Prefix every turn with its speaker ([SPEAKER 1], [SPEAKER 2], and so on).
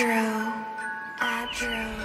[SPEAKER 1] drew, I drew.